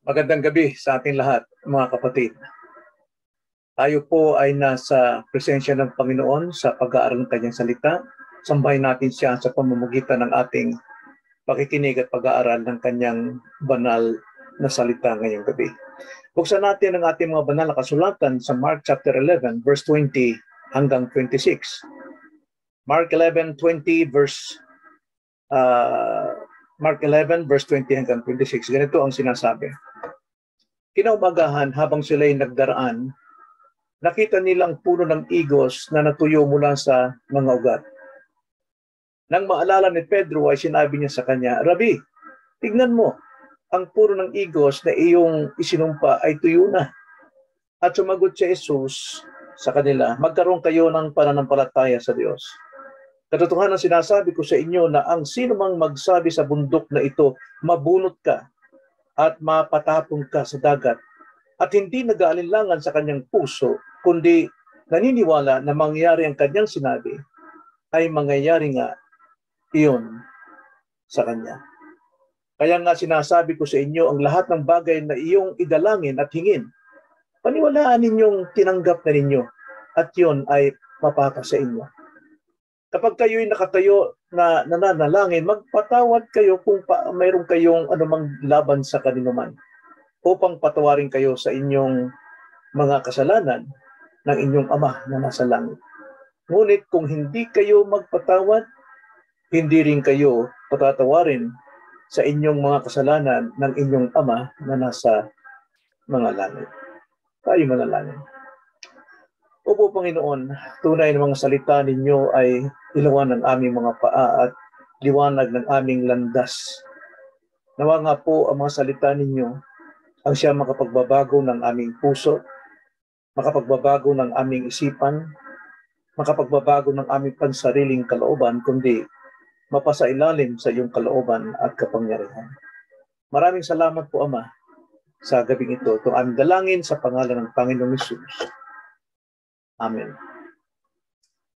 Magandang gabi sa ating lahat, mga kapatid. Tayo po ay nasa presensya ng Panginoon sa pag-aaral ng kanyang salita. Sambahin natin siya sa pamamagitan ng ating pakikinig at pag-aaral ng kanyang banal na salita ngayong gabi. Buksan natin ang ating mga banal na kasulatan sa Mark chapter 11 verse 20 hanggang 26. Mark 11:20 verse uh, Mark 11 verse 20 hanggang 26. Ganito ang sinasabi. Kinaumagahan habang sila ay nagdaraan, nakita nilang puno ng igos na natuyo mula sa mga ugat. Nang maalala ni Pedro ay sinabi niya sa kanya, Rabi, tignan mo, ang puno ng igos na iyong isinumpa ay tuyo na. At sumagot si Jesus sa kanila, magkaroon kayo ng pananampalataya sa Diyos. Katotohanan sinasabi ko sa inyo na ang sino mang magsabi sa bundok na ito, mabunot ka at mapatapon ka sa dagat at hindi nag-aalinlangan sa kanyang puso, kundi naniniwala na mangyari ang kanyang sinabi, ay mangyayari nga iyon sa kanya. Kaya nga sinasabi ko sa inyo ang lahat ng bagay na iyong idalangin at hingin, paniwalaan ninyong tinanggap na ninyo at yun ay mapapa sa inyo. Kapag kayo'y nakatayo na nananalangin, magpatawad kayo kung pa, mayroon kayong anumang laban sa kanino man upang patawarin kayo sa inyong mga kasalanan ng inyong Ama na nasa langit. Ngunit kung hindi kayo magpatawad, hindi rin kayo patatawarin sa inyong mga kasalanan ng inyong Ama na nasa mga langit. Tayo manalangin. Opo, Panginoon, tunay na mga salita ninyo ay ilawan ng aming mga paa at liwanag ng aming landas. Nawa nga po ang mga salita ninyo ang siya makapagbabago ng aming puso, makapagbabago ng aming isipan, makapagbabago ng aming pansariling kalooban, kundi mapasailalim sa iyong kalooban at kapangyarihan. Maraming salamat po, Ama, sa gabing ito. Itong aming dalangin sa pangalan ng Panginoong Isus. Amen.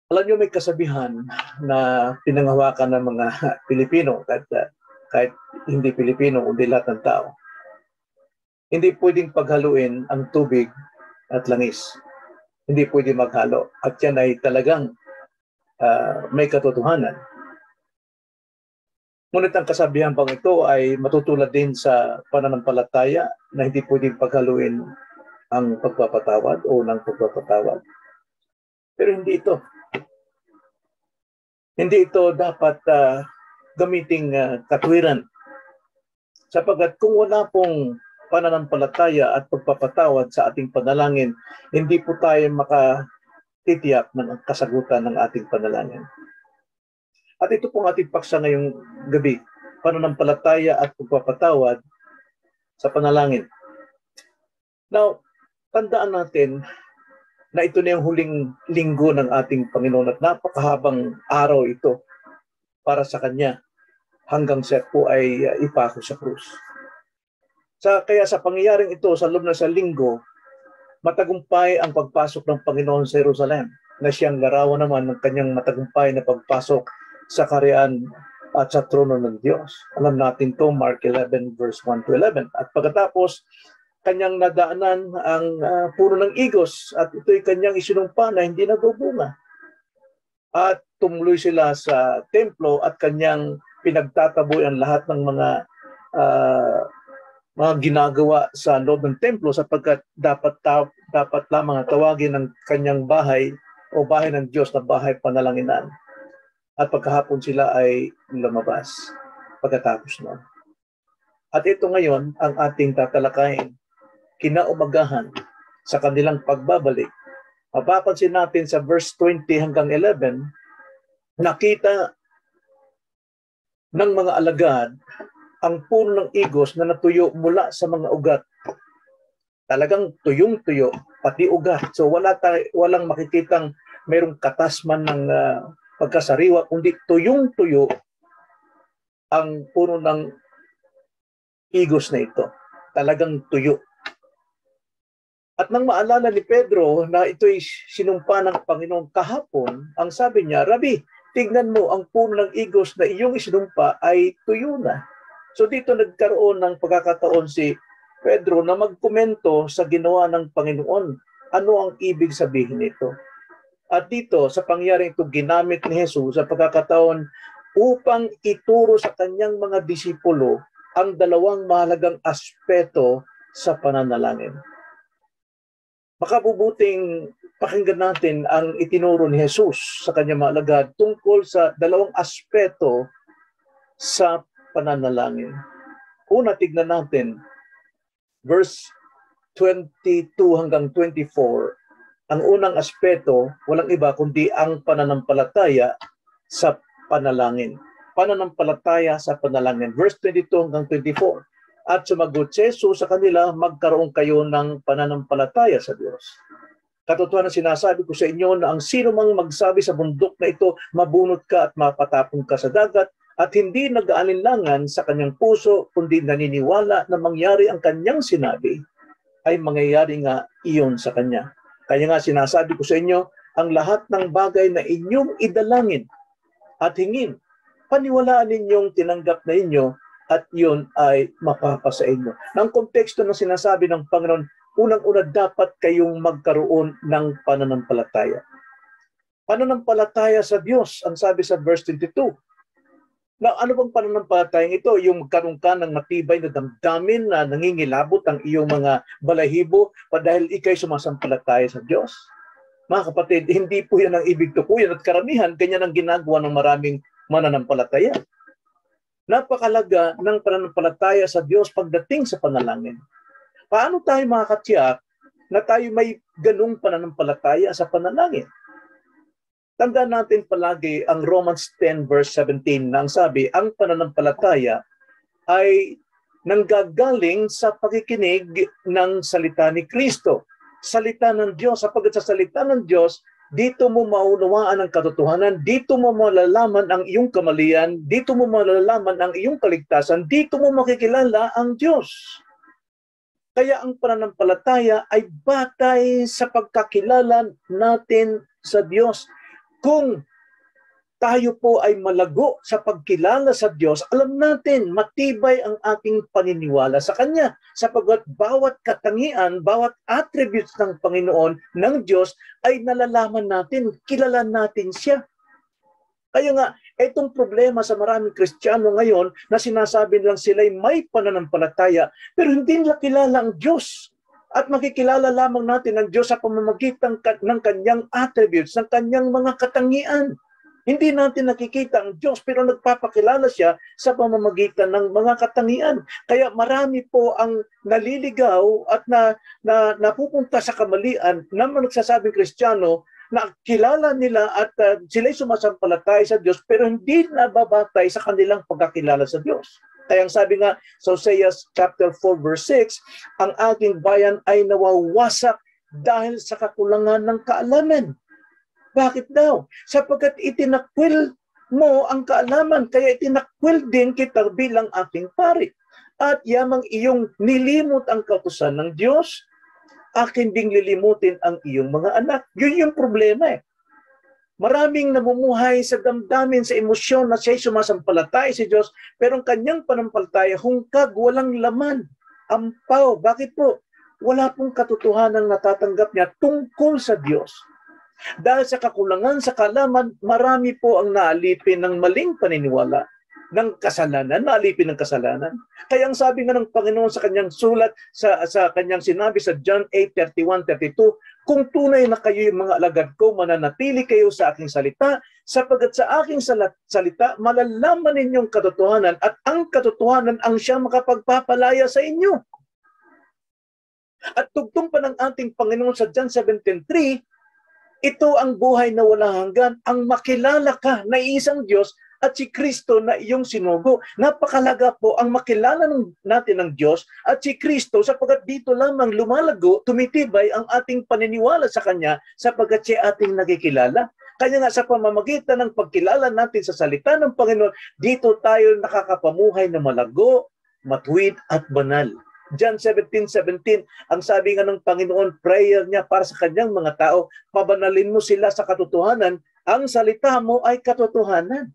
Alam niyo may kasabihan na pinangawakan ng mga Pilipino kahit, kahit hindi Pilipino kundi lahat ng tao. Hindi pwedeng paghaluin ang tubig at langis. Hindi pwedeng maghalo. At yan ay talagang uh, may katotohanan. Ngunit ang kasabihan bang ito ay matutulad din sa pananampalataya na hindi pwedeng paghaluin ang pagpapatawad o ng pagpapatawad. Pero hindi ito. Hindi ito dapat uh, gamiting uh, katwiran. Sapagkat kung wala pong pananampalataya at pagpapatawad sa ating panalangin, hindi po tayo makatitiyak ng kasagutan ng ating panalangin. At ito pong ating paksa ngayong gabi, pananampalataya at pagpapatawad sa panalangin. Now, tandaan natin na ito na yung huling linggo ng ating Panginoon at napakahabang araw ito para sa Kanya hanggang siya po ay uh, ipako sa krus. Sa, kaya sa pangyayaring ito, sa loob na sa linggo, matagumpay ang pagpasok ng Panginoon sa Jerusalem na siyang larawan naman ng kanyang matagumpay na pagpasok sa karian at sa trono ng Diyos. Alam natin to Mark 11 verse 1 to 11. At pagkatapos, kanyang nadaanan ang uh, puno ng igos at ito'y kanyang isinumpa na hindi nagbubunga. At tumuloy sila sa templo at kanyang pinagtataboy ang lahat ng mga uh, mga ginagawa sa loob ng templo sapagkat dapat ta- dapat lamang tawagin ng kanyang bahay o bahay ng Diyos na bahay panalanginan. At pagkahapon sila ay lumabas pagkatapos noon. At ito ngayon ang ating tatalakayin kinaumagahan sa kanilang pagbabalik. Mapapansin natin sa verse 20 hanggang 11, nakita ng mga alagad ang puno ng igos na natuyo mula sa mga ugat. Talagang tuyong-tuyo, pati ugat. So wala tayo, walang makikitang mayroong katasman ng uh, pagkasariwa, kundi tuyong-tuyo ang puno ng igos na ito. Talagang tuyo. At nang maalala ni Pedro na ito'y sinumpa ng Panginoon kahapon, ang sabi niya, Rabi, tignan mo ang puno ng igos na iyong isinumpa ay tuyo na. So dito nagkaroon ng pagkakataon si Pedro na magkomento sa ginawa ng Panginoon. Ano ang ibig sabihin nito? At dito, sa pangyaring ito, ginamit ni Jesus sa pagkakataon upang ituro sa kanyang mga disipulo ang dalawang mahalagang aspeto sa pananalangin. Makabubuting pakinggan natin ang itinuro ni Jesus sa kanyang mga alagad tungkol sa dalawang aspeto sa pananalangin. Una, tignan natin verse 22 hanggang 24. Ang unang aspeto, walang iba kundi ang pananampalataya sa panalangin. Pananampalataya sa panalangin. Verse 22 hanggang 24. At sumagot si Jesus sa kanila, magkaroon kayo ng pananampalataya sa Diyos. Katotohanan sinasabi ko sa inyo na ang sino mang magsabi sa bundok na ito, mabunot ka at mapatapon ka sa dagat, at hindi nag-aalinlangan sa kanyang puso, kundi naniniwala na mangyari ang kanyang sinabi, ay mangyayari nga iyon sa kanya. Kaya nga sinasabi ko sa inyo, ang lahat ng bagay na inyong idalangin at hingin, paniwalaan ninyong tinanggap na inyo at yun ay mapapasa inyo. Nang konteksto ng sinasabi ng Panginoon, unang-una dapat kayong magkaroon ng pananampalataya. Pananampalataya sa Diyos, ang sabi sa verse 22. Na ano bang pananampalataya ito? Yung magkaroon ka ng matibay na damdamin na nangingilabot ang iyong mga balahibo pa dahil ikay sumasampalataya sa Diyos. Mga kapatid, hindi po yan ang ibig tukuyan at karamihan, ganyan ang ginagawa ng maraming mananampalataya napakalaga ng pananampalataya sa Diyos pagdating sa panalangin. Paano tayo makakatiyak na tayo may ganung pananampalataya sa panalangin? Tandaan natin palagi ang Romans 10 verse 17 na ang sabi, ang pananampalataya ay nanggagaling sa pakikinig ng salita ni Kristo. Salita ng Diyos, sapagkat sa salita ng Diyos, dito mo maunawaan ang katotohanan, dito mo malalaman ang iyong kamalian, dito mo malalaman ang iyong kaligtasan, dito mo makikilala ang Diyos. Kaya ang pananampalataya ay batay sa pagkakilala natin sa Diyos. Kung tayo po ay malago sa pagkilala sa Diyos, alam natin matibay ang ating paniniwala sa Kanya sapagkat bawat katangian, bawat attributes ng Panginoon, ng Diyos, ay nalalaman natin, kilala natin siya. Kaya nga, itong problema sa maraming Kristiyano ngayon na sinasabi lang sila'y may pananampalataya pero hindi nila kilala ang Diyos. At makikilala lamang natin ang Diyos sa pamamagitan ng kanyang attributes, ng kanyang mga katangian. Hindi natin nakikita ang Diyos pero nagpapakilala siya sa pamamagitan ng mga katangian. Kaya marami po ang naliligaw at na, na napupunta sa kamalian ng mga nagsasabing Kristiyano na kilala nila at uh, sila'y sumasampalatay sa Diyos pero hindi nababatay sa kanilang pagkakilala sa Diyos. Kaya ang sabi nga sa Hosea chapter 4 verse 6, ang ating bayan ay nawawasak dahil sa kakulangan ng kaalaman. Bakit daw? Sapagkat itinakwil mo ang kaalaman, kaya itinakwil din kita bilang aking pari. At yamang iyong nilimot ang kautusan ng Diyos, akin ding lilimutin ang iyong mga anak. Yun yung problema eh. Maraming namumuhay sa damdamin, sa emosyon na siya'y sumasampalatay si Diyos, pero ang kanyang panampalataya, hungkag, walang laman. Ampaw. Bakit po? Wala pong katotohanan natatanggap niya tungkol sa Diyos. Dahil sa kakulangan sa kalaman, marami po ang naalipin ng maling paniniwala ng kasalanan, naalipin ng kasalanan. Kaya ang sabi nga ng Panginoon sa kanyang sulat, sa, sa kanyang sinabi sa John 8, 31, 32, kung tunay na kayo yung mga alagad ko, mananatili kayo sa aking salita, sapagat sa aking salita, malalaman ninyong katotohanan at ang katotohanan ang siya makapagpapalaya sa inyo. At tugtong pa ng ating Panginoon sa John 17.3, ito ang buhay na walang hanggan, ang makilala ka na isang Diyos at si Kristo na iyong sinugo. Napakalaga po ang makilala natin ng Diyos at si Kristo sapagkat dito lamang lumalago, tumitibay ang ating paniniwala sa Kanya sapagkat siya ating nakikilala. Kanya nga sa pamamagitan ng pagkilala natin sa salita ng Panginoon, dito tayo nakakapamuhay na malago, matuwid at banal. John 17:17, ang sabi nga ng Panginoon, prayer niya para sa kanyang mga tao, pabanalin mo sila sa katotohanan, ang salita mo ay katotohanan.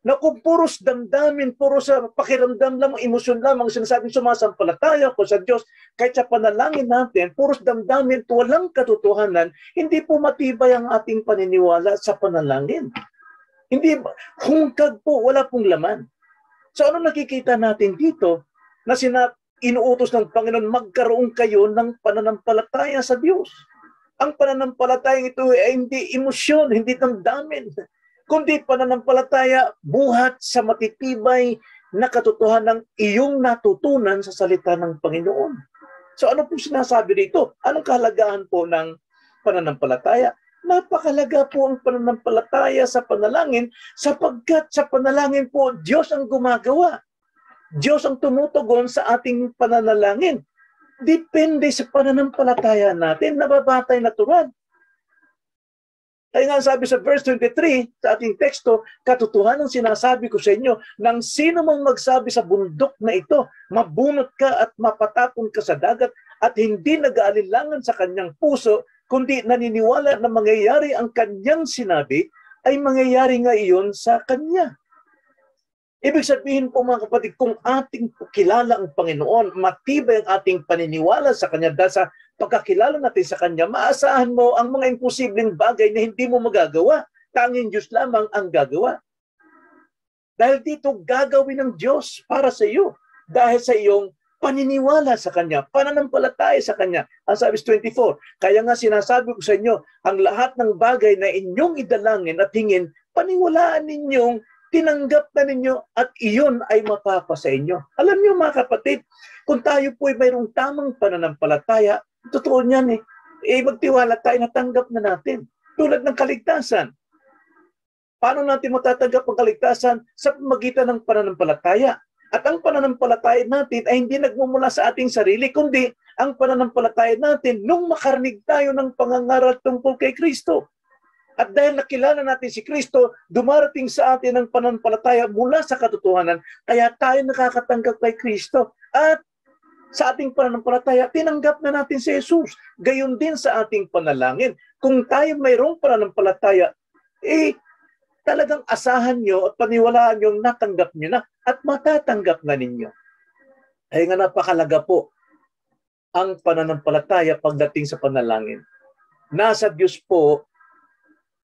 na kung puros damdamin, puro sa pakiramdam lamang, emosyon lamang, sinasabing sumasampalataya ko sa Diyos, kahit sa panalangin natin, puros damdamin, walang katotohanan, hindi po matibay ang ating paniniwala sa panalangin. Hindi, hungkag po, wala pong laman. So ano nakikita natin dito? Na sina, inuutos ng Panginoon, magkaroon kayo ng pananampalataya sa Diyos. Ang pananampalataya ito ay hindi emosyon, hindi damdamin kundi pananampalataya buhat sa matitibay na katotohanan ng iyong natutunan sa salita ng Panginoon. So ano po sinasabi dito? Anong kahalagahan po ng pananampalataya? Napakalaga po ang pananampalataya sa panalangin sapagkat sa panalangin po Diyos ang gumagawa. Diyos ang tumutugon sa ating pananalangin. Depende sa pananampalataya natin, nababatay natural. Kaya nga sabi sa verse 23 sa ating teksto, katotohanan sinasabi ko sa inyo, nang sino mang magsabi sa bundok na ito, mabunot ka at mapatapon ka sa dagat at hindi nag-aalilangan sa kanyang puso, kundi naniniwala na mangyayari ang kanyang sinabi, ay mangyayari nga iyon sa kanya. Ibig sabihin po mga kapatid, kung ating kilala ang Panginoon, matibay ang ating paniniwala sa Kanya dahil sa pagkakilala natin sa Kanya, maasahan mo ang mga imposibleng bagay na hindi mo magagawa. Tanging Diyos lamang ang gagawa. Dahil dito, gagawin ng Diyos para sa iyo. Dahil sa iyong paniniwala sa Kanya, pananampalataya sa Kanya. Ang sabi 24, kaya nga sinasabi ko sa inyo, ang lahat ng bagay na inyong idalangin at hingin, paniwalaan ninyong tinanggap na ninyo at iyon ay mapapa sa inyo. Alam niyo mga kapatid, kung tayo po ay mayroong tamang pananampalataya, Totoo niyan eh. Eh, magtiwala tayo, natanggap na natin. Tulad ng kaligtasan. Paano natin matatanggap ang kaligtasan? Sa magitan ng pananampalataya. At ang pananampalataya natin ay hindi nagmumula sa ating sarili, kundi ang pananampalataya natin nung makarnig tayo ng pangangaral tungkol kay Kristo. At dahil nakilala natin si Kristo, dumarating sa atin ang pananampalataya mula sa katotohanan, kaya tayo nakakatanggap kay Kristo. At sa ating pananampalataya, tinanggap na natin si Jesus. Gayon din sa ating panalangin. Kung tayo mayroong pananampalataya, eh, talagang asahan nyo at paniwalaan nyo natanggap nyo na at matatanggap na ninyo. Ay nga napakalaga po ang pananampalataya pagdating sa panalangin. Nasa Diyos po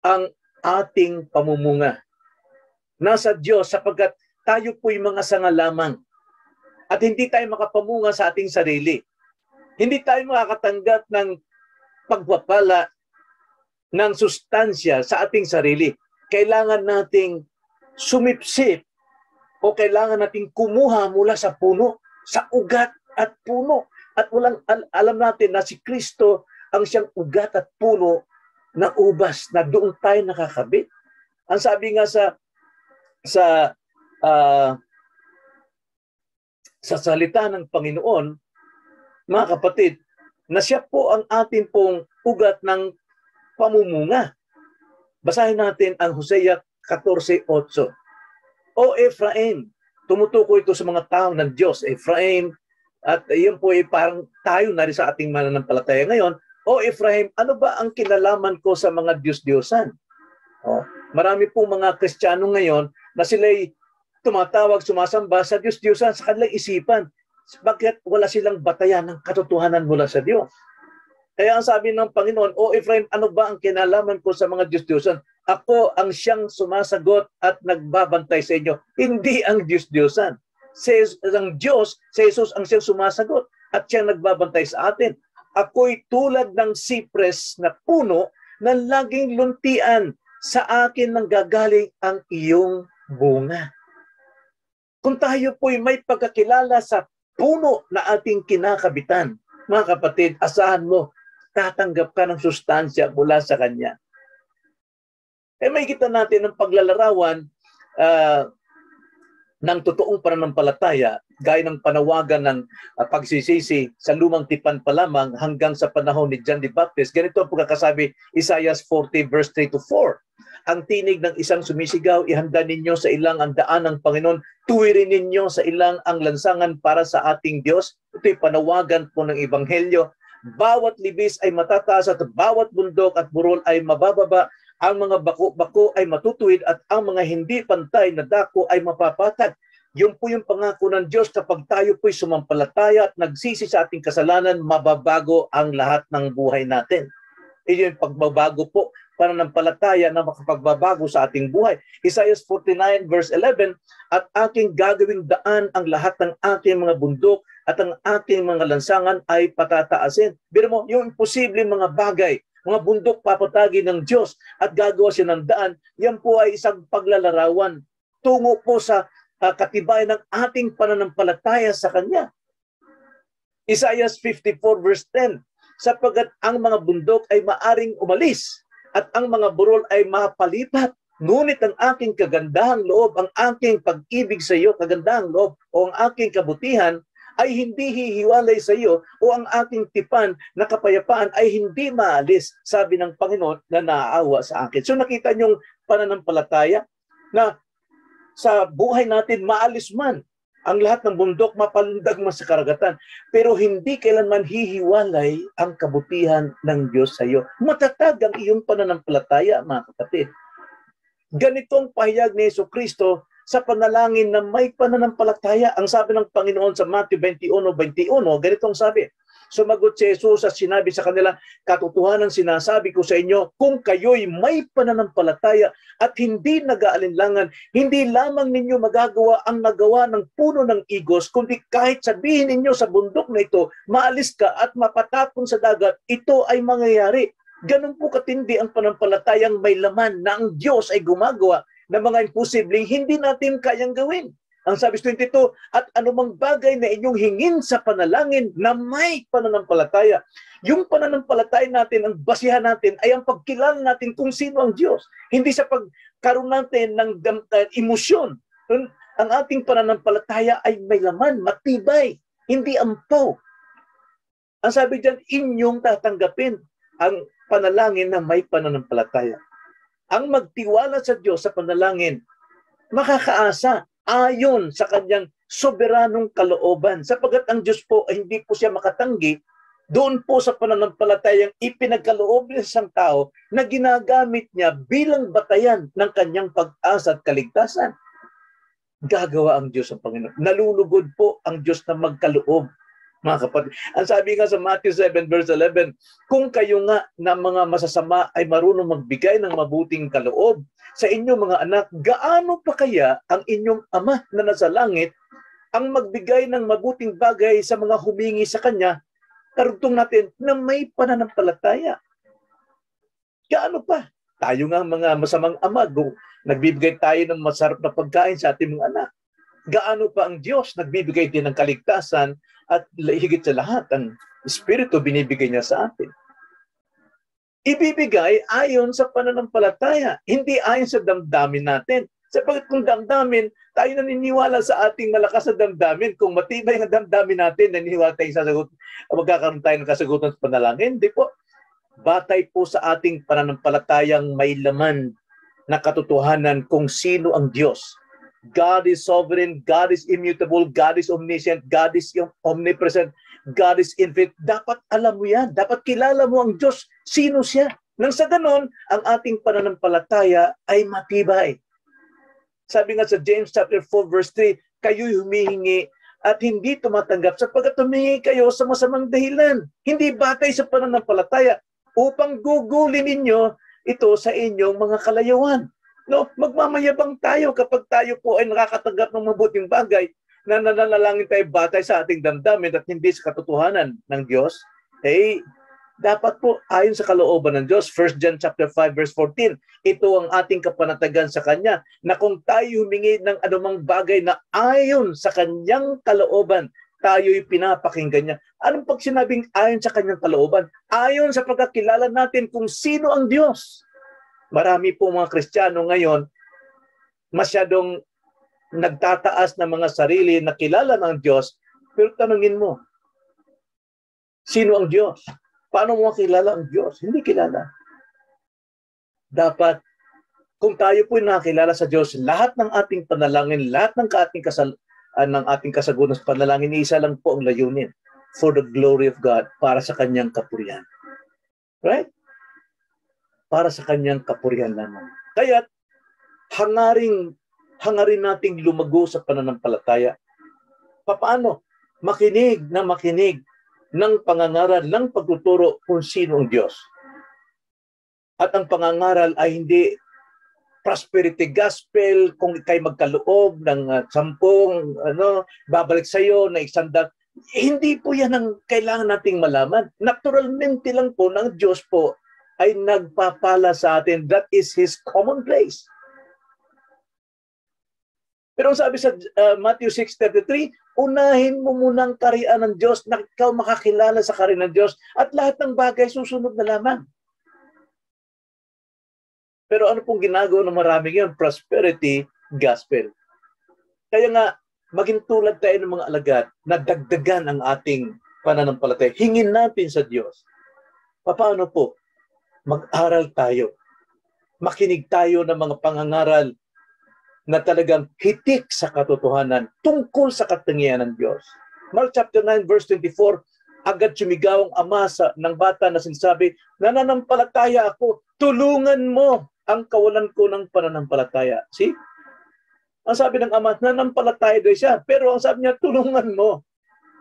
ang ating pamumunga. Nasa Diyos sapagkat tayo po'y mga sanga lamang at hindi tayo makapamunga sa ating sarili. Hindi tayo makakatanggap ng pagpapala ng sustansya sa ating sarili. Kailangan nating sumipsip o kailangan nating kumuha mula sa puno, sa ugat at puno. At walang al- alam natin na si Kristo ang siyang ugat at puno na ubas na doon tayo nakakabit. Ang sabi nga sa sa uh, sa salita ng Panginoon, mga kapatid, na siya po ang atin pong ugat ng pamumunga. Basahin natin ang Hosea 14.8. O Ephraim, tumutuko ito sa mga tao ng Diyos. Ephraim, at iyon po ay parang tayo na rin sa ating mananampalataya ngayon. O Ephraim, ano ba ang kinalaman ko sa mga Diyos-Diyosan? Oh, marami pong mga Kristiyano ngayon na sila'y tumatawag, sumasamba sa Diyos, Diyos sa kanilang isipan. Bakit wala silang batayan ng katotohanan mula sa Diyos? Kaya ang sabi ng Panginoon, O Ephraim, ano ba ang kinalaman ko sa mga Diyos-Diyosan? Ako ang siyang sumasagot at nagbabantay sa inyo, hindi ang Diyos-Diyosan. Says ang Diyos, si Jesus ang siyang sumasagot at siyang nagbabantay sa atin. Ako'y tulad ng sipres na puno na laging luntian sa akin nang gagaling ang iyong bunga. Kung tayo po'y may pagkakilala sa puno na ating kinakabitan, mga kapatid, asahan mo, tatanggap ka ng sustansya mula sa Kanya. Eh may kita natin ng paglalarawan uh, ng totoong pananampalataya gaya ng panawagan ng uh, pagsisisi sa lumang tipan pa lamang hanggang sa panahon ni John the Baptist. Ganito ang pagkakasabi, Isaiah 40 verse 3 to 4 ang tinig ng isang sumisigaw, ihanda ninyo sa ilang ang daan ng Panginoon, tuwirin ninyo sa ilang ang lansangan para sa ating Diyos. Ito'y panawagan po ng Ebanghelyo. Bawat libis ay matataas at bawat bundok at burol ay mabababa ang mga bako-bako ay matutuwid at ang mga hindi pantay na dako ay mapapatag. Yun po yung pangako ng Diyos kapag tayo po'y sumampalataya at nagsisi sa ating kasalanan, mababago ang lahat ng buhay natin. Iyon yung pagbabago po pananampalataya na makapagbabago sa ating buhay. Isaiah 49 verse 11, At aking gagawing daan ang lahat ng aking mga bundok at ang aking mga lansangan ay patataasin. Biro mo, yung imposible mga bagay, mga bundok papatagi ng Diyos at gagawa siya ng daan, yan po ay isang paglalarawan tungo po sa uh, katibayan ng ating pananampalataya sa Kanya. Isaiah 54 verse 10, sapagkat ang mga bundok ay maaring umalis at ang mga burol ay mapalipat. Ngunit ang aking kagandahang loob, ang aking pag-ibig sa iyo, kagandahang loob o ang aking kabutihan ay hindi hihiwalay sa iyo o ang aking tipan na kapayapaan ay hindi maalis, sabi ng Panginoon na naaawa sa akin. So nakita niyong pananampalataya na sa buhay natin maalis man ang lahat ng bundok mapalundag man sa karagatan. Pero hindi kailanman hihiwalay ang kabutihan ng Diyos sa iyo. Matatag ang iyong pananampalataya, mga kapatid. Ganitong pahayag ni Yeso Kristo sa panalangin na may pananampalataya. Ang sabi ng Panginoon sa Matthew 21:21, ganitong sabi, Sumagot si Jesus at sinabi sa kanila, katotohanan sinasabi ko sa inyo, kung kayo'y may pananampalataya at hindi nag-aalinlangan, hindi lamang ninyo magagawa ang nagawa ng puno ng igos, kundi kahit sabihin ninyo sa bundok na ito, maalis ka at mapatapon sa dagat, ito ay mangyayari. Ganun po katindi ang panampalatayang may laman na ang Diyos ay gumagawa ng mga imposibleng hindi natin kayang gawin. Ang sabi 22, at anumang bagay na inyong hingin sa panalangin na may pananampalataya. Yung pananampalataya natin, ang basihan natin ay ang pagkilala natin kung sino ang Diyos. Hindi sa pagkaroon natin ng uh, emosyon. Ang ating pananampalataya ay may laman, matibay, hindi ampaw. Ang sabi diyan, inyong tatanggapin ang panalangin na may pananampalataya. Ang magtiwala sa Diyos sa panalangin, makakaasa ayon sa kanyang soberanong kalooban. Sapagat ang Diyos po ay hindi po siya makatanggi doon po sa pananampalatayang ipinagkaloob sa isang tao na ginagamit niya bilang batayan ng kanyang pag-asa at kaligtasan. Gagawa ang Diyos ang Panginoon. Nalulugod po ang Diyos na magkaloob mga kapatid. Ang sabi nga sa Matthew 7 verse 11, kung kayo nga na mga masasama ay marunong magbigay ng mabuting kaloob sa inyong mga anak, gaano pa kaya ang inyong ama na nasa langit ang magbigay ng mabuting bagay sa mga humingi sa kanya, karugtong natin na may pananampalataya. Gaano pa? Tayo nga mga masamang ama, nagbibigay tayo ng masarap na pagkain sa ating mga anak. Gaano pa ang Diyos nagbibigay din ng kaligtasan at higit sa lahat, ang Espiritu binibigay niya sa atin. Ibibigay ayon sa pananampalataya, hindi ayon sa damdamin natin. Sapagkat kung damdamin, tayo naniniwala sa ating malakas na damdamin. Kung matibay ang damdamin natin, naniniwala tayo sa sagot, magkakaroon tayo ng kasagutan sa panalangin. Hindi po. Batay po sa ating pananampalatayang may laman na katotohanan kung sino ang Diyos God is sovereign, God is immutable, God is omniscient, God is omnipresent, God is infinite. Dapat alam mo yan. Dapat kilala mo ang Diyos. Sino siya? Nang sa ganon, ang ating pananampalataya ay matibay. Sabi nga sa James chapter 4 verse 3, kayo'y humihingi at hindi tumatanggap sapagkat humingi kayo sa masamang dahilan. Hindi batay sa pananampalataya upang gugulin ninyo ito sa inyong mga kalayawan. No, magmamayabang tayo kapag tayo po ay nakakatanggap ng mabuting bagay na nananalangin tayo batay sa ating damdamin at hindi sa katotohanan ng Diyos. Eh, dapat po ayon sa kalooban ng Diyos. 1 John chapter 5 verse 14. Ito ang ating kapanatagan sa kanya na kung tayo humingi ng anumang bagay na ayon sa kanyang kalooban, tayo'y pinapakinggan niya. Anong pag sinabing ayon sa kanyang kalooban? Ayon sa pagkakilala natin kung sino ang Diyos. Marami po mga Kristiyano ngayon masyadong nagtataas ng mga sarili na kilala ng Diyos. Pero tanungin mo, sino ang Diyos? Paano mo kilala ang Diyos? Hindi kilala. Dapat, kung tayo po nakilala sa Diyos, lahat ng ating panalangin, lahat ng ating kasal, uh, ng ating kasagutan sa panalangin, isa lang po ang layunin for the glory of God para sa kanyang kapurihan. Right? Para sa kanyang kapurihan lamang. Kaya hangaring hangarin nating lumago sa pananampalataya. Paano? Makinig na makinig ng pangangaral ng pagtuturo kung sino ang Diyos. At ang pangangaral ay hindi prosperity gospel kung ikay magkaloob ng uh, sampung ano babalik sa iyo na isang hindi po yan ang kailangan nating malaman. Naturalmente lang po ng Diyos po ay nagpapala sa atin. That is His common place. Pero sabi sa uh, Matthew 6.33, unahin mo muna ang karian ng Diyos na ikaw makakilala sa karian ng Diyos at lahat ng bagay susunod na lamang. Pero ano pong ginagawa ng maraming yun? Prosperity gospel. Kaya nga, maging tulad tayo ng mga alagad na dagdagan ang ating pananampalataya. Hingin natin sa Diyos. Paano po? Mag-aral tayo. Makinig tayo ng mga pangangaral na talagang hitik sa katotohanan tungkol sa katangian ng Diyos. Mark chapter 9 verse 24, agad sumigaw ang ama sa, ng bata na sinasabi, nananampalataya ako, tulungan mo ang kawalan ko ng pananampalataya. See? Ang sabi ng ama, nanampalataya doon siya. Pero ang sabi niya, tulungan mo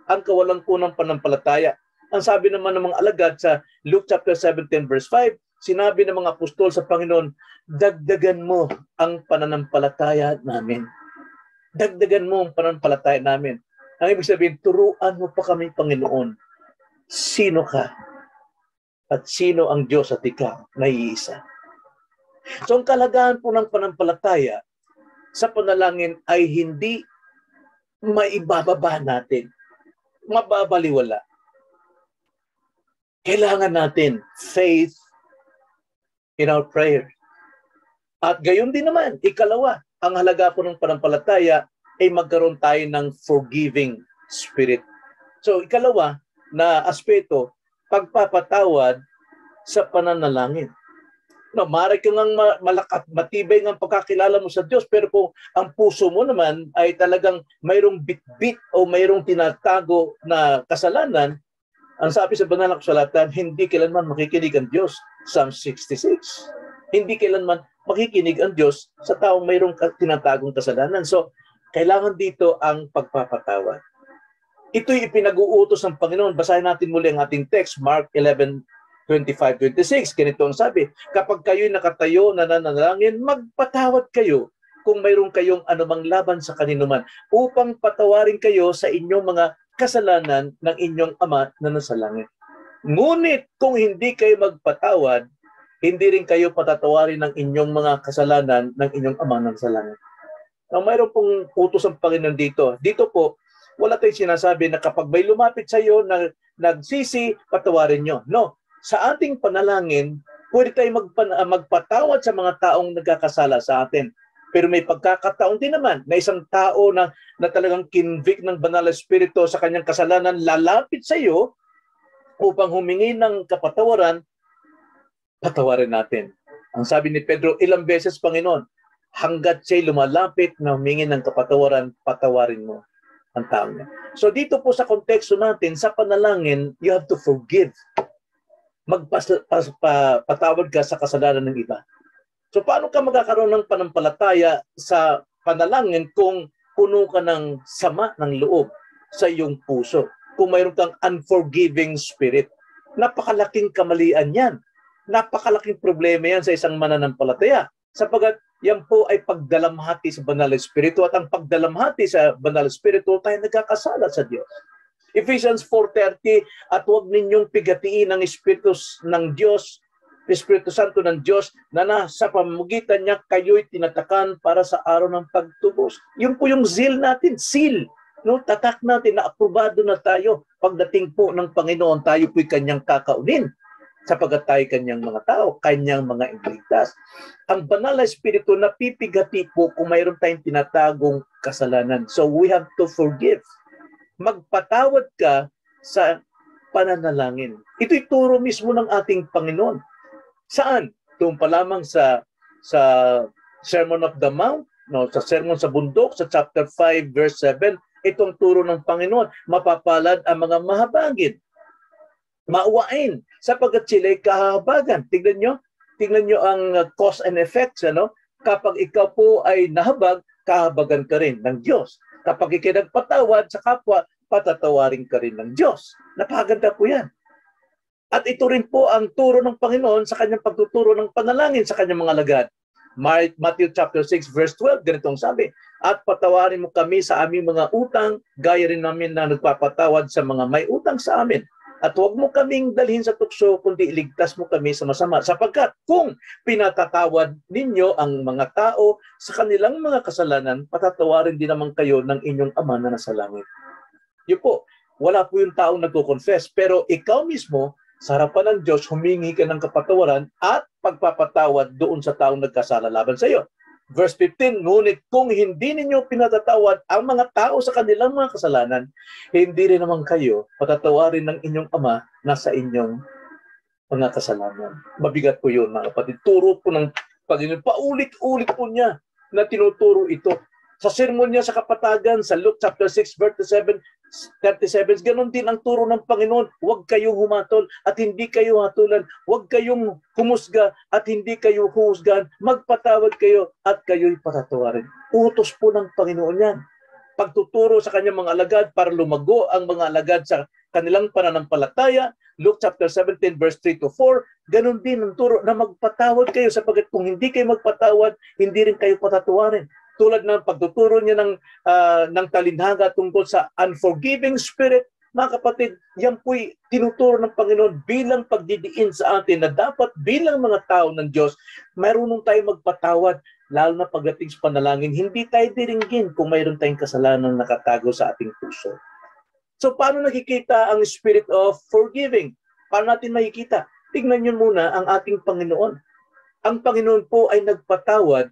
ang kawalan ko ng panampalataya. Ang sabi naman ng mga alagad sa Luke chapter 17 verse 5, sinabi ng mga apostol sa Panginoon, dagdagan mo ang pananampalataya namin. Dagdagan mo ang pananampalataya namin. Ang ibig sabihin, turuan mo pa kami, Panginoon. Sino ka? At sino ang Diyos at ikaw na iisa? So ang kalagahan po ng panampalataya sa panalangin ay hindi maibababa natin. Mababaliwala. Kailangan natin faith in our prayer. At gayon din naman, ikalawa, ang halaga po ng panampalataya ay magkaroon tayo ng forgiving spirit. So, ikalawa na aspeto, pagpapatawad sa pananalangin no, maaari kang malakat, matibay ng pagkakilala mo sa Diyos, pero kung ang puso mo naman ay talagang mayroong bit-bit o mayroong tinatago na kasalanan, ang sabi sa banal na kasalatan, hindi kailanman makikinig ang Diyos. Psalm 66. Hindi kailanman makikinig ang Diyos sa taong mayroong tinatagong kasalanan. So, kailangan dito ang pagpapatawad. Ito'y ipinag-uutos ng Panginoon. Basahin natin muli ang ating text, Mark 11, 25-26, ganito ang sabi, kapag kayo'y nakatayo na nananalangin, magpatawad kayo kung mayroon kayong anumang laban sa kaninuman upang patawarin kayo sa inyong mga kasalanan ng inyong ama na nasa langit. Ngunit kung hindi kayo magpatawad, hindi rin kayo patatawarin ng inyong mga kasalanan ng inyong ama na nasa langit. Now, mayroon pong utos ang Panginoon dito. Dito po, wala tayong sinasabi na kapag may lumapit sa iyo na nagsisi, patawarin nyo. No, sa ating panalangin, pwede tayong magpa- ah, magpatawad sa mga taong nagkakasala sa atin. Pero may pagkakataon din naman na isang tao na, na talagang convict ng banal na espiritu sa kanyang kasalanan, lalapit sa iyo upang humingi ng kapatawaran, patawarin natin. Ang sabi ni Pedro, ilang beses, Panginoon, hanggat siya'y lumalapit na humingi ng kapatawaran, patawarin mo ang tao niya. So dito po sa konteksto natin, sa panalangin, you have to forgive magpatawad ka sa kasalanan ng iba. So paano ka magkakaroon ng panampalataya sa panalangin kung puno ka ng sama ng loob sa iyong puso? Kung mayroon kang unforgiving spirit. Napakalaking kamalian yan. Napakalaking problema yan sa isang mananampalataya. Sapagat yan po ay pagdalamhati sa banal espiritu at ang pagdalamhati sa banal espiritu tayo nagkakasala sa Diyos. Ephesians 4.30, at huwag ninyong pigatiin ang Espiritu ng Diyos, Espiritu Santo ng Diyos, na nasa pamagitan niya kayo'y tinatakan para sa araw ng pagtubos. Yun po yung zeal natin, seal. No, tatak natin na aprobado na tayo pagdating po ng Panginoon, tayo po'y kanyang kakaunin sapagat tayo kanyang mga tao, kanyang mga ingligtas. Ang banal na espiritu napipigati po kung mayroon tayong tinatagong kasalanan. So we have to forgive magpatawad ka sa pananalangin. Ito'y turo mismo ng ating Panginoon. Saan? Doon pa lamang sa sa Sermon of the Mount, no, sa Sermon sa Bundok, sa chapter 5, verse 7, itong turo ng Panginoon, mapapalad ang mga mahabagin, mauwain, sapagkat sila'y kahabagan. Tignan nyo, tingnan nyo ang uh, cause and effects. Ano? Kapag ikaw po ay nahabag, kahabagan ka rin ng Diyos. Kapag ikaw nagpatawad sa kapwa, patatawarin ka rin ng Diyos. Napakaganda po yan. At ito rin po ang turo ng Panginoon sa kanyang pagtuturo ng panalangin sa kanyang mga lagad. Matthew chapter 6 verse 12, ganitong sabi, At patawarin mo kami sa aming mga utang, gaya rin namin na nagpapatawad sa mga may utang sa amin. At huwag mo kaming dalhin sa tukso, kundi iligtas mo kami sa masama. Sapagkat kung pinatatawad ninyo ang mga tao sa kanilang mga kasalanan, patatawarin din naman kayo ng inyong Ama na nasa langit. Yun po, wala po yung taong nagko-confess. Pero ikaw mismo, sa harapan ng Diyos, humingi ka ng kapatawaran at pagpapatawad doon sa taong nagkasala laban sa iyo. Verse 15, ngunit kung hindi ninyo pinatatawad ang mga tao sa kanilang mga kasalanan, hindi rin naman kayo patatawarin ng inyong ama na sa inyong mga kasalanan. Mabigat po yun, mga kapatid. Turo po ng Panginoon. Paulit-ulit po niya na tinuturo ito. Sa sermon niya sa kapatagan, sa Luke chapter 6, verse 7, 37, ganun din ang turo ng Panginoon. Huwag kayong humatol at hindi kayo hatulan. Huwag kayong humusga at hindi kayo huhusgan. Magpatawad kayo at kayo'y patatawarin. Utos po ng Panginoon yan. Pagtuturo sa kanyang mga alagad para lumago ang mga alagad sa kanilang pananampalataya. Luke chapter 17 verse 3 to 4, ganun din ang turo na magpatawad kayo sapagkat kung hindi kayo magpatawad, hindi rin kayo patatawarin tulad ng pagtuturo niya ng, uh, ng talinhaga tungkol sa unforgiving spirit, mga kapatid, yan po'y tinuturo ng Panginoon bilang pagdidiin sa atin na dapat bilang mga tao ng Diyos, mayroon tayo magpatawad, lalo na pagdating sa panalangin, hindi tayo diringgin kung mayroon tayong kasalanan nakatago sa ating puso. So paano nakikita ang spirit of forgiving? Paano natin makikita? Tingnan niyo muna ang ating Panginoon. Ang Panginoon po ay nagpatawad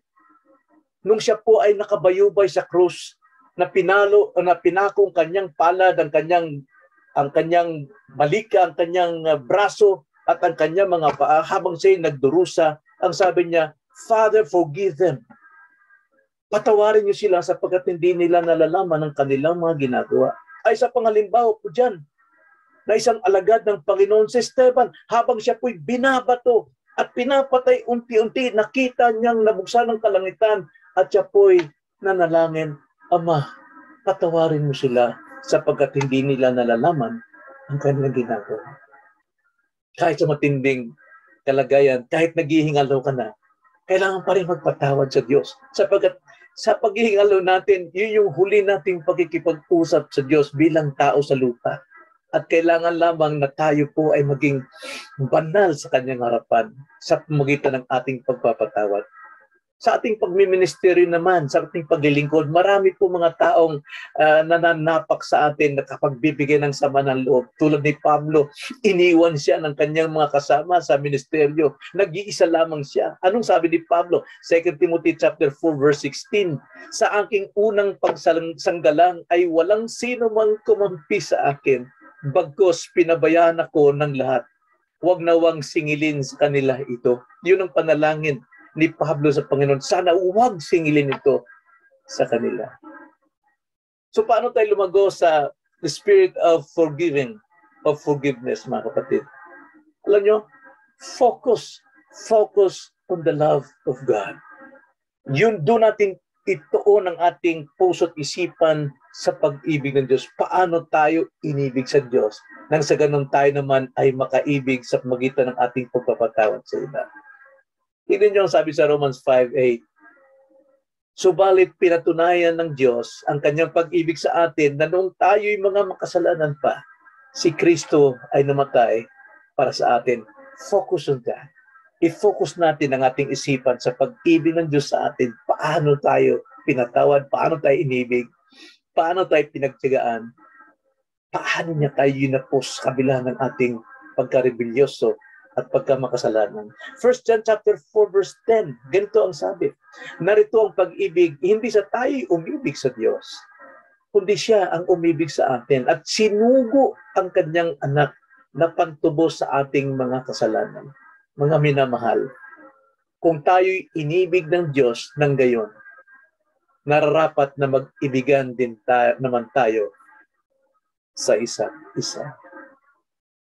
nung siya po ay nakabayubay sa krus na pinalo na pinakong kanyang palad ang kanyang ang kanyang balika ang kanyang uh, braso at ang kanyang mga paa habang siya nagdurusa ang sabi niya Father forgive them. Patawarin niyo sila sapagkat hindi nila nalalaman ang kanilang mga ginagawa. Ay sa pangalimbawa po diyan na isang alagad ng Panginoon si Esteban habang siya po'y binabato at pinapatay unti-unti nakita niyang nabuksan ng kalangitan at siya po'y nanalangin, Ama, patawarin mo sila sapagkat hindi nila nalalaman ang kanilang ginagawa. Kahit sa matinding kalagayan, kahit naghihingalo ka na, kailangan pa rin magpatawad sa Diyos. Sapagkat sa paghihingalo natin, yun yung huli nating pagkikipag-usap sa Diyos bilang tao sa lupa. At kailangan lamang na tayo po ay maging banal sa kanyang harapan sa pamagitan ng ating pagpapatawad. Sa ating pagmiministeryo naman, sa ating paglilingkod, marami po mga taong uh, nananapak sa atin na kapag bibigyan ng sama ng loob. Tulad ni Pablo, iniwan siya ng kanyang mga kasama sa ministeryo. Nag-iisa lamang siya. Anong sabi ni Pablo? 2 Timothy chapter 4 verse 16, Sa aking unang pagsanggalang ay walang sino mang kumampi sa akin. Bagkos pinabayaan ako ng lahat. Huwag nawang singilin sa kanila ito. Yun ang panalangin ni Pablo sa Panginoon, sana huwag singilin ito sa kanila. So paano tayo lumago sa the spirit of forgiving, of forgiveness, mga kapatid? Alam nyo, focus, focus on the love of God. Yun, doon natin ituon ang ating puso't isipan sa pag-ibig ng Diyos. Paano tayo inibig sa Diyos nang sa ganun tayo naman ay makaibig sa magitan ng ating pagpapatawad sa iba. Niyo ang sabi sa Romans 5.8. Subalit pinatunayan ng Diyos ang kanyang pag-ibig sa atin na noong tayo'y mga makasalanan pa, si Kristo ay namatay para sa atin. Focus on that. I-focus natin ang ating isipan sa pag-ibig ng Diyos sa atin. Paano tayo pinatawad? Paano tayo inibig? Paano tayo pinagtigaan? Paano niya tayo yunapos kabila ng ating pagkarebelyoso at pagkamakasalanan. 1 John chapter 4 verse 10, ganito ang sabi. Narito ang pag-ibig, hindi sa tayo umibig sa Diyos, kundi siya ang umibig sa atin at sinugo ang kanyang anak na pantubos sa ating mga kasalanan. Mga minamahal, kung tayo'y inibig ng Diyos ng gayon, nararapat na mag-ibigan din tayo, naman tayo sa isa't isa.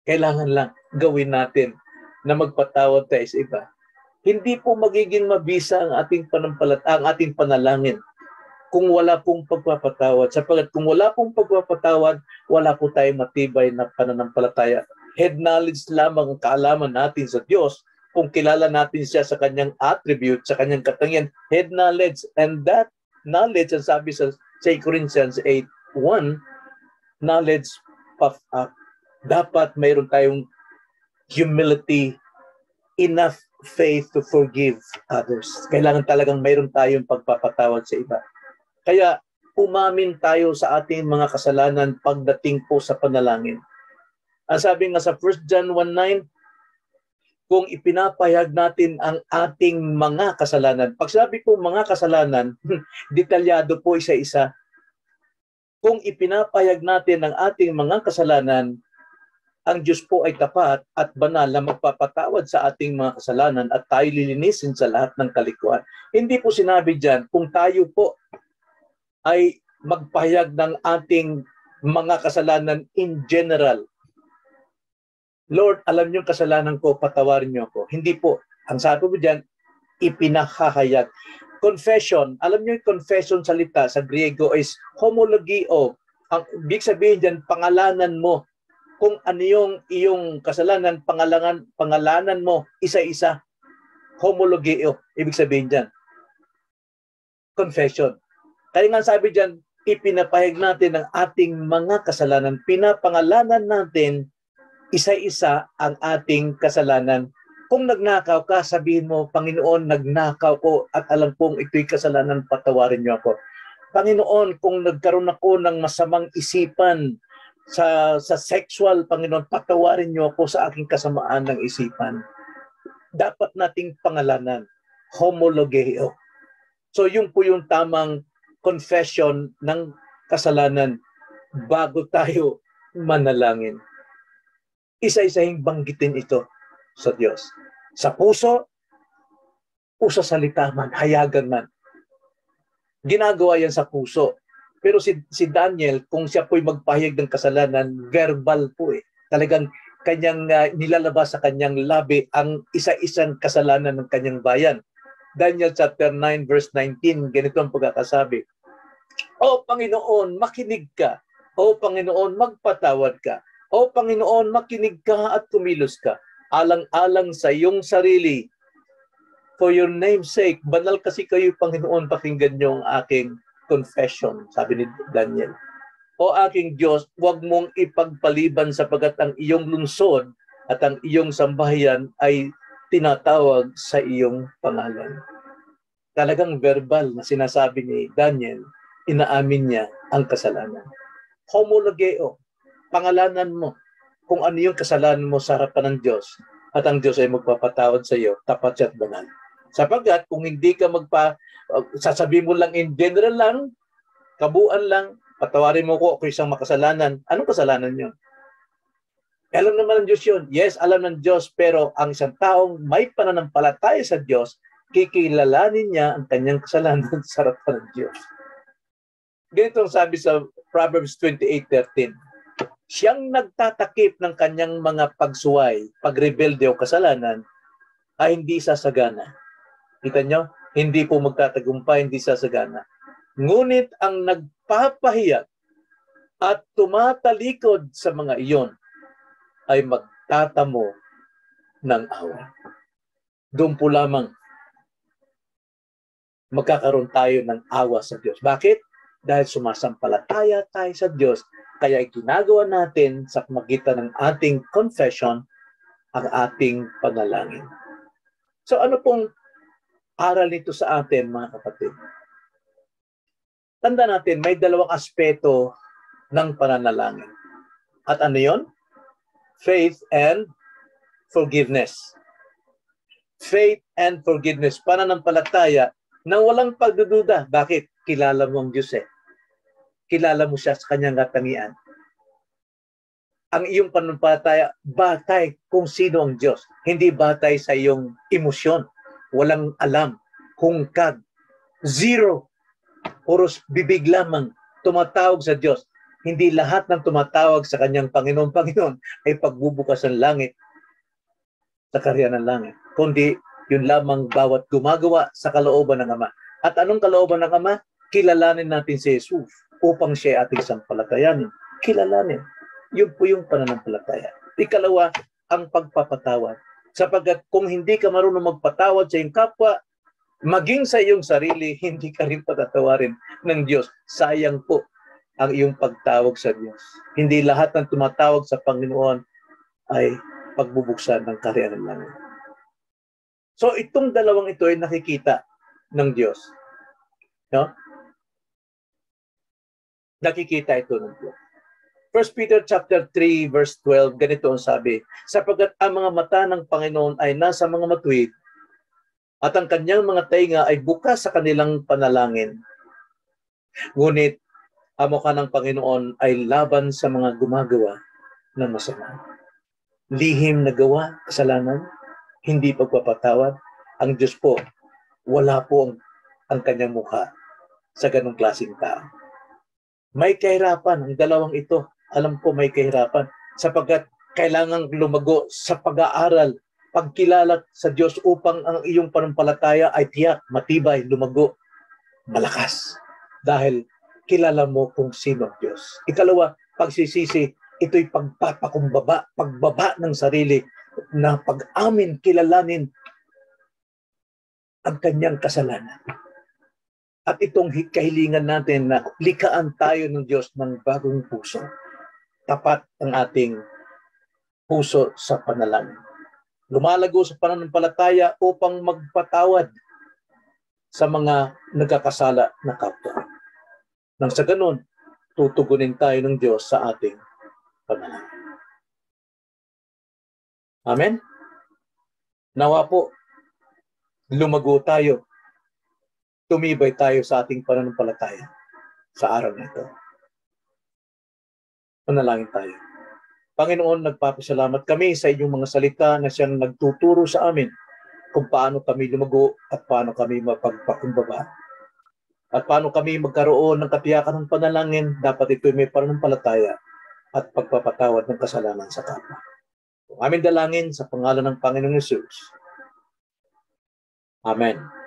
Kailangan lang gawin natin na magpatawad tayo sa iba. Hindi po magiging mabisa ang ating panampalat ang ating panalangin kung wala pong pagpapatawad. Sapagkat kung wala pong pagpapatawad, wala po tayong matibay na pananampalataya. Head knowledge lamang ang kaalaman natin sa Diyos kung kilala natin siya sa kanyang attribute, sa kanyang katangian, head knowledge. And that knowledge, ang sabi sa 2 Corinthians 8.1, knowledge puff up. Dapat mayroon tayong humility, enough faith to forgive others. Kailangan talagang mayroon tayong pagpapatawad sa iba. Kaya umamin tayo sa ating mga kasalanan pagdating po sa panalangin. Ang sabi nga sa 1 John 1.9, kung ipinapayag natin ang ating mga kasalanan. Pag sabi ko mga kasalanan, detalyado po isa-isa. Kung ipinapayag natin ang ating mga kasalanan, ang Diyos po ay tapat at banal na magpapatawad sa ating mga kasalanan at tayo lilinisin sa lahat ng kalikuan. Hindi po sinabi diyan kung tayo po ay magpahayag ng ating mga kasalanan in general. Lord, alam niyo kasalanan ko, patawarin niyo ako. Hindi po. Ang sabi mo diyan, ipinahahayag. Confession, alam niyo yung confession salita sa Griego is homologio. Ang big sabihin diyan, pangalanan mo kung ano yung iyong kasalanan, pangalangan, pangalanan mo, isa-isa. Homologeo, ibig sabihin dyan. Confession. Kaya nga sabi dyan, ipinapahig natin ang ating mga kasalanan. Pinapangalanan natin isa-isa ang ating kasalanan. Kung nagnakaw ka, sabihin mo, Panginoon, nagnakaw ko at alam kong ito'y kasalanan, patawarin niyo ako. Panginoon, kung nagkaroon ako ng masamang isipan, sa sa sexual, Panginoon, patawarin niyo ako sa aking kasamaan ng isipan. Dapat nating pangalanan, homologeo. So yung po yung tamang confession ng kasalanan bago tayo manalangin. Isa-isahing banggitin ito sa Diyos. Sa puso, o sa salita man, hayagan man. Ginagawa yan sa puso. Pero si, si Daniel, kung siya po'y magpahayag ng kasalanan, verbal po eh. Talagang kanyang uh, nilalabas sa kanyang labi ang isa-isang kasalanan ng kanyang bayan. Daniel chapter 9 verse 19, ganito ang pagkakasabi. O Panginoon, makinig ka. O Panginoon, magpatawad ka. O Panginoon, makinig ka at kumilos ka. Alang-alang sa iyong sarili. For your name's sake, banal kasi kayo, Panginoon, pakinggan niyo ang aking confession, sabi ni Daniel. O aking Diyos, huwag mong ipagpaliban sapagat ang iyong lungsod at ang iyong sambahayan ay tinatawag sa iyong pangalan. Talagang verbal na sinasabi ni Daniel, inaamin niya ang kasalanan. Homologeo, pangalanan mo kung ano yung kasalanan mo sa harapan ng Diyos at ang Diyos ay magpapatawad sa iyo, tapat siya at banal. Sapagat kung hindi ka magpa uh, sasabihin mo lang in general lang, kabuan lang, patawarin mo ko ako isang makasalanan. Anong kasalanan 'yon? Alam naman ng Diyos yun. Yes, alam ng Diyos, pero ang isang taong may pananampalataya sa Diyos, kikilalanin niya ang kanyang kasalanan sa harapan ng Diyos. Ganito ang sabi sa Proverbs 28.13. Siyang nagtatakip ng kanyang mga pagsuway, pagrebelde o kasalanan, ay hindi sasagana. Kita nyo? Hindi po magtatagumpay, hindi sasagana. Ngunit ang nagpapahiyag at tumatalikod sa mga iyon ay magtatamo ng awa. Doon po lamang magkakaroon tayo ng awa sa Diyos. Bakit? Dahil sumasampalataya tayo sa Diyos, kaya ginagawa natin sa magitan ng ating confession ang ating panalangin. So ano pong aral nito sa atin, mga kapatid. Tanda natin, may dalawang aspeto ng pananalangin. At ano yon? Faith and forgiveness. Faith and forgiveness. Pananampalataya na walang pagdududa. Bakit? Kilala mo ang Diyos eh. Kilala mo siya sa kanyang katangian. Ang iyong pananampalataya, batay kung sino ang Diyos. Hindi batay sa iyong emosyon walang alam, hungkag, zero, puros bibig lamang, tumatawag sa Diyos. Hindi lahat ng tumatawag sa kanyang Panginoon, Panginoon ay pagbubukas ng langit sa karya ng langit. Kundi Yun lamang bawat gumagawa sa kalooban ng Ama. At anong kalooban ng Ama? Kilalanin natin si Jesus upang siya ating sampalatayanin. Kilalanin. Yun po yung pananampalataya. Ikalawa, ang pagpapatawad. Sapagkat kung hindi ka marunong magpatawad sa iyong kapwa, maging sa iyong sarili, hindi ka rin patatawarin ng Diyos. Sayang po ang iyong pagtawag sa Diyos. Hindi lahat ng tumatawag sa Panginoon ay pagbubuksan ng kaharian ng. So itong dalawang ito ay nakikita ng Diyos. No? Nakikita ito ng Diyos. 1 Peter chapter 3 verse 12 ganito ang sabi, sapagkat ang mga mata ng Panginoon ay nasa mga matuwid at ang kanyang mga tainga ay bukas sa kanilang panalangin. Ngunit ang mukha ng Panginoon ay laban sa mga gumagawa ng masama. Lihim na gawa, kasalanan, hindi pagpapatawad. Ang Diyos po, wala po ang, ang kanyang mukha sa ganong klaseng tao. May kahirapan ang dalawang ito alam ko may kahirapan sapagkat kailangang lumago sa pag-aaral, pagkilala sa Diyos upang ang iyong panampalataya ay tiyak, matibay, lumago, malakas. Dahil kilala mo kung sino ang Diyos. Ikalawa, pagsisisi, ito'y pagpapakumbaba, pagbaba ng sarili na pag-amin, kilalanin ang kanyang kasalanan. At itong kahilingan natin na likaan tayo ng Diyos ng bagong puso tapat ang ating puso sa panalangin. Lumalago sa pananampalataya upang magpatawad sa mga nagkakasala na kapwa. Nang sa ganun, tutugunin tayo ng Diyos sa ating panalangin. Amen? Nawa po, lumago tayo, tumibay tayo sa ating pananampalataya sa araw na ito. Manalangin tayo. Panginoon, nagpapasalamat kami sa inyong mga salita na siyang nagtuturo sa amin kung paano kami lumago at paano kami mapagpakumbaba. At paano kami magkaroon ng katiyakan ng panalangin, dapat ito may pananampalataya at pagpapatawad ng kasalanan sa kapwa. Kung aming dalangin sa pangalan ng Panginoong Yesus. Amen.